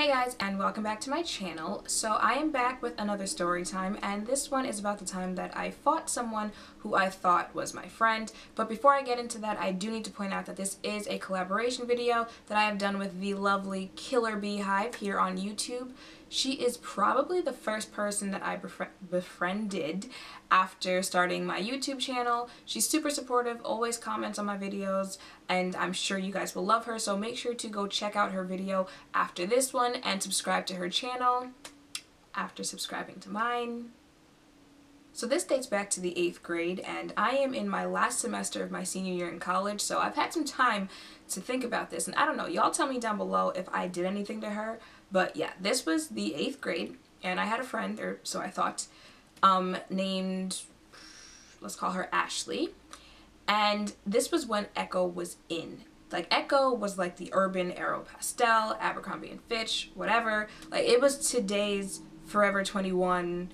Hey guys and welcome back to my channel. So I am back with another story time and this one is about the time that I fought someone who I thought was my friend. But before I get into that I do need to point out that this is a collaboration video that I have done with the lovely Killer Beehive here on YouTube. She is probably the first person that I befriended after starting my YouTube channel. She's super supportive, always comments on my videos, and I'm sure you guys will love her, so make sure to go check out her video after this one and subscribe to her channel after subscribing to mine. So this dates back to the 8th grade and I am in my last semester of my senior year in college so I've had some time to think about this and I don't know y'all tell me down below if I did anything to her but yeah, this was the eighth grade, and I had a friend, or so I thought, um, named, let's call her Ashley. And this was when Ecko was in. Like Ecko was like the urban Aeropostale, Abercrombie and Fitch, whatever. Like it was today's Forever 21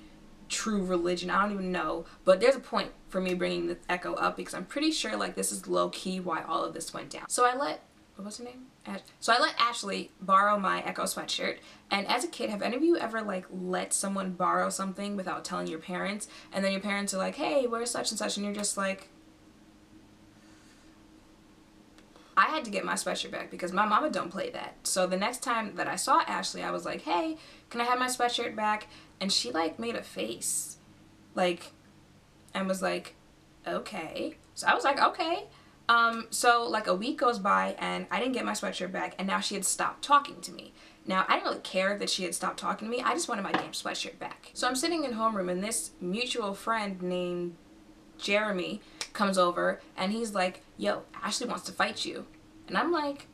true religion. I don't even know. But there's a point for me bringing the Ecko up because I'm pretty sure like this is low key why all of this went down. So I let what was her name? Ash so I let Ashley borrow my Ecko sweatshirt. And as a kid, have any of you ever like let someone borrow something without telling your parents? And then your parents are like, hey, where's such and such? And you're just like, I had to get my sweatshirt back because my mama don't play that. So the next time that I saw Ashley, I was like, hey, can I have my sweatshirt back? And she like made a face. Like, and was like, okay. So I was like, okay. Um, so like a week goes by and I didn't get my sweatshirt back and now she had stopped talking to me. Now, I didn't really care that she had stopped talking to me. I just wanted my damn sweatshirt back. So I'm sitting in homeroom and this mutual friend named Jeremy comes over and he's like, yo, Ashley wants to fight you. And I'm like,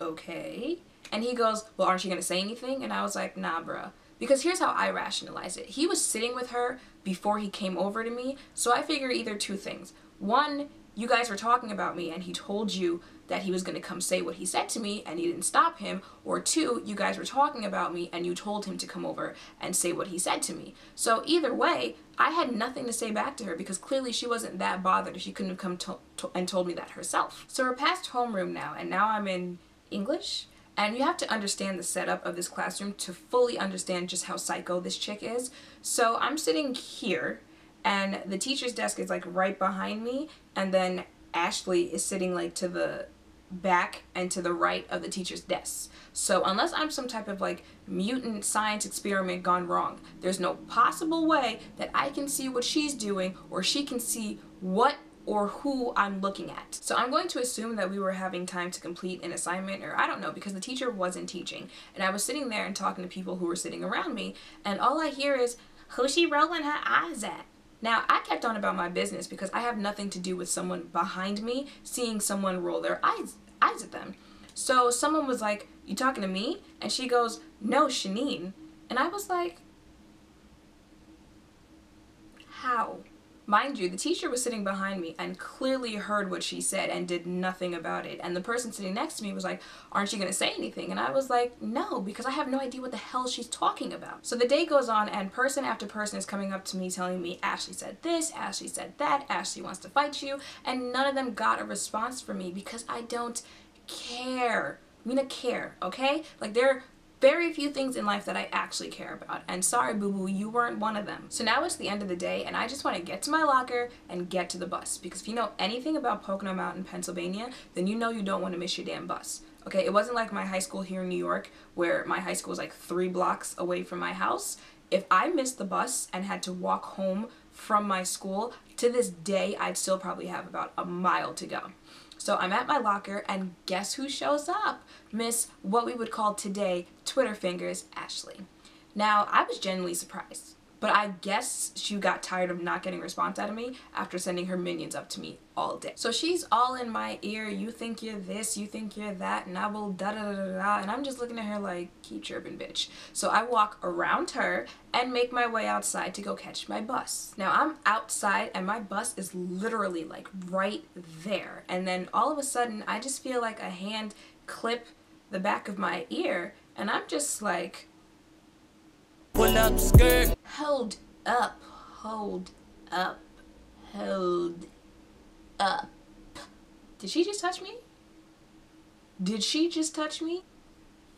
okay. And he goes, well, aren't you going to say anything? And I was like, nah, bruh. Because here's how I rationalize it. He was sitting with her before he came over to me, so I figure either two things. One, you guys were talking about me and he told you that he was going to come say what he said to me and you didn't stop him. Or two, you guys were talking about me and you told him to come over and say what he said to me. So either way, I had nothing to say back to her because clearly she wasn't that bothered if she couldn't have come to to and told me that herself. So we're past homeroom now and now I'm in English. And you have to understand the setup of this classroom to fully understand just how psycho this chick is. So I'm sitting here and the teacher's desk is like right behind me and then Ashley is sitting like to the back and to the right of the teacher's desk. So unless I'm some type of like mutant science experiment gone wrong, there's no possible way that I can see what she's doing or she can see what or who I'm looking at. So I'm going to assume that we were having time to complete an assignment or I don't know because the teacher wasn't teaching and I was sitting there and talking to people who were sitting around me and all I hear is who's she rolling her eyes at? Now, I kept on about my business because I have nothing to do with someone behind me seeing someone roll their eyes, eyes at them. So someone was like, you talking to me? And she goes, no, Shanygne. And I was like, how? Mind you, the teacher was sitting behind me and clearly heard what she said and did nothing about it. And the person sitting next to me was like, aren't you going to say anything? And I was like, no, because I have no idea what the hell she's talking about. So the day goes on and person after person is coming up to me telling me, Ashley said this, Ashley said that, Ashley wants to fight you. And none of them got a response from me because I don't care. I care, okay? Like, they're very few things in life that I actually care about. And sorry, boo boo, you weren't one of them. So now it's the end of the day, and I just want to get to my locker and get to the bus. Because if you know anything about Pocono Mountain, Pennsylvania, then you know you don't want to miss your damn bus. Okay, it wasn't like my high school here in New York, where my high school was like three blocks away from my house. If I missed the bus and had to walk home from my school, to this day, I'd still probably have about a mile to go. So I'm at my locker and guess who shows up? Miss what we would call today Twitter fingers Ashley. Now I was genuinely surprised. But I guess she got tired of not getting response out of me after sending her minions up to me all day. So she's all in my ear, you think you're this, you think you're that, and I will da da da da da, and I'm just looking at her like, keep chirping bitch. So I walk around her and make my way outside to go catch my bus. Now I'm outside and my bus is literally like right there. And then all of a sudden I just feel like a hand clip the back of my ear and I'm just like, Pull up skirt. Hold up. Hold up. Hold up. Did she just touch me? Did she just touch me?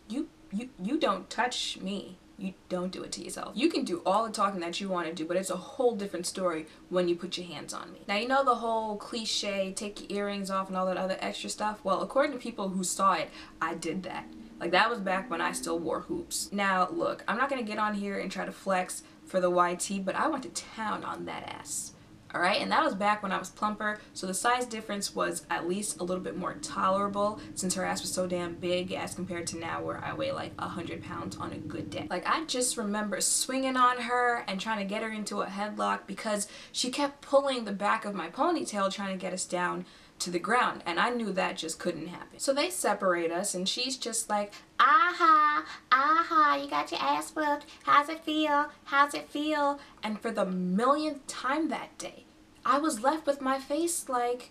you you you don't touch me. You don't do it to yourself. You can do all the talking that you want to do, but it's a whole different story when you put your hands on me. Now, you know the whole cliche, take your earrings off and all that other extra stuff? Well, according to people who saw it, I did that. Like, that was back when I still wore hoops. Now, look, I'm not going to get on here and try to flex for the YT, but I went to town on that ass alright? And that was back when I was plumper, so the size difference was at least a little bit more tolerable since her ass was so damn big as compared to now where I weigh like 100 pounds on a good day. Like, I just remember swinging on her and trying to get her into a headlock because she kept pulling the back of my ponytail trying to get us down to the ground and I knew that just couldn't happen. So they separate us and she's just like, aha, aha, you got your ass whooped. How's it feel? How's it feel? And for the millionth time that day, I was left with my face like,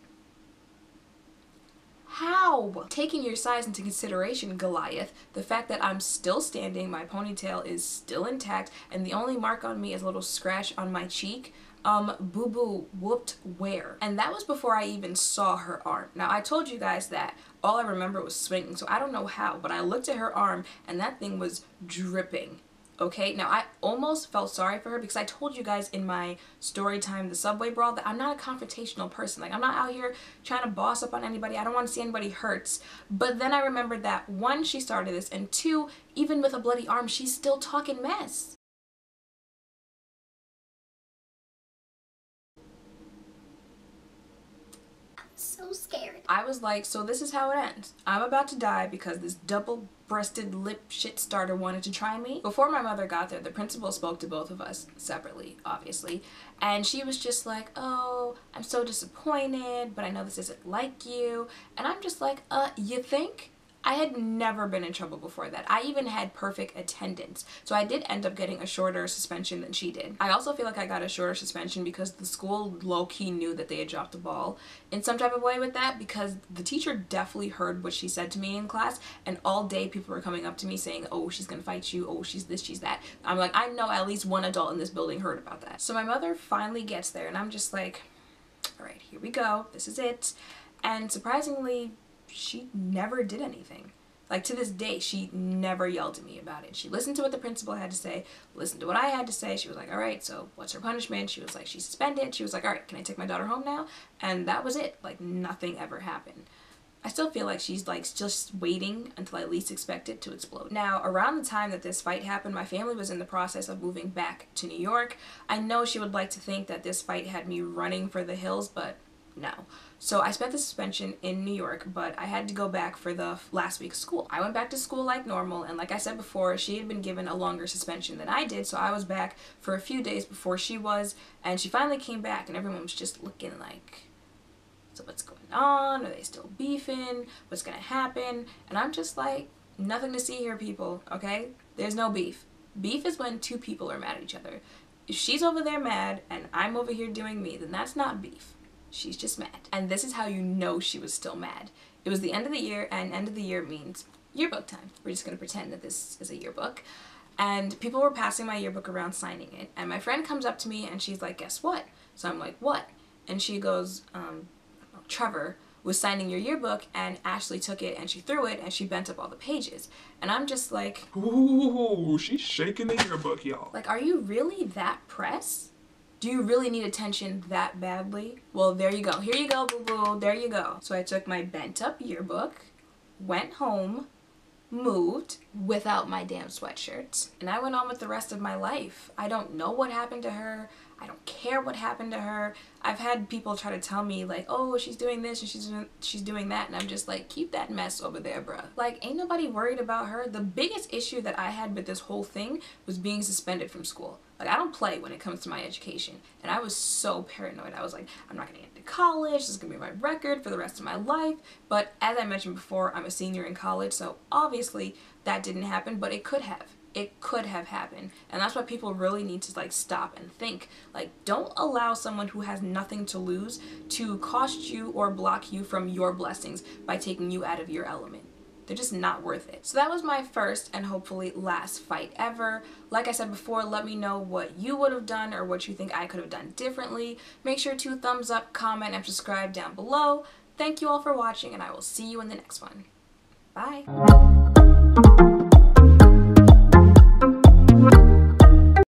how? Taking your size into consideration, Goliath, the fact that I'm still standing, my ponytail is still intact, and the only mark on me is a little scratch on my cheek, um, Boo Boo whooped where? And that was before I even saw her arm. Now, I told you guys that all I remember was swinging, so I don't know how, but I looked at her arm and that thing was dripping. Okay, now I almost felt sorry for her because I told you guys in my story time, the subway brawl, that I'm not a confrontational person. Like, I'm not out here trying to boss up on anybody. I don't want to see anybody hurts. But then I remembered that one, she started this, and two, even with a bloody arm, she's still talking mess. Scared. I was like, so this is how it ends. I'm about to die because this double breasted lip shit starter wanted to try me. Before my mother got there, the principal spoke to both of us separately, obviously, and she was just like, oh, I'm so disappointed, but I know this isn't like you. And I'm just like, uh, you think? I had never been in trouble before that. I even had perfect attendance. So I did end up getting a shorter suspension than she did. I also feel like I got a shorter suspension because the school low-key knew that they had dropped the ball in some type of way with that because the teacher definitely heard what she said to me in class and all day people were coming up to me saying, oh, she's gonna fight you, oh, she's this, she's that. I'm like, I know at least one adult in this building heard about that. So my mother finally gets there and I'm just like, all right, here we go, this is it. And surprisingly, she never did anything. Like to this day, she never yelled at me about it. She listened to what the principal had to say, listened to what I had to say. She was like, all right, so what's her punishment? She was like, she's suspended. She was like, all right, can I take my daughter home now? And that was it. Like nothing ever happened. I still feel like she's like just waiting until I least expect it to explode. Now, around the time that this fight happened, my family was in the process of moving back to New York. I know she would like to think that this fight had me running for the hills, but no. So I spent the suspension in New York, but I had to go back for the last week of school. I went back to school like normal, and like I said before, she had been given a longer suspension than I did, so I was back for a few days before she was, and she finally came back, and everyone was just looking like, so what's going on? Are they still beefing? What's gonna happen? And I'm just like, nothing to see here, people, okay? There's no beef. Beef is when two people are mad at each other. If she's over there mad and I'm over here doing me, then that's not beef. She's just mad. And this is how you know she was still mad. It was the end of the year, and end of the year means yearbook time. We're just going to pretend that this is a yearbook. And people were passing my yearbook around signing it. And my friend comes up to me and she's like, guess what? So I'm like, what? And she goes, um, Trevor was signing your yearbook and Ashley took it and she threw it and she bent up all the pages. And I'm just like, Ooh, she's shaking the yearbook, y'all. Like, are you really that pressed? Do you really need attention that badly? Well, there you go. Here you go, boo-boo. There you go. So I took my bent up yearbook, went home, moved without my damn sweatshirt, and I went on with the rest of my life. I don't know what happened to her. I don't care what happened to her. I've had people try to tell me like, oh, she's doing this and she's doing, she's doing that. And I'm just like, keep that mess over there, bruh. Like, ain't nobody worried about her. The biggest issue that I had with this whole thing was being suspended from school. Like, I don't play when it comes to my education. And I was so paranoid. I was like, I'm not gonna get into college. This is gonna be my record for the rest of my life. But as I mentioned before, I'm a senior in college. So obviously that didn't happen, but it could have it could have happened and that's why people really need to like stop and think like don't allow someone who has nothing to lose to cost you or block you from your blessings by taking you out of your element they're just not worth it. So that was my first and hopefully last fight ever. Like I said before, let me know what you would have done or what you think I could have done differently. Make sure to thumbs up, comment, and subscribe down below. Thank you all for watching and I will see you in the next one. Bye!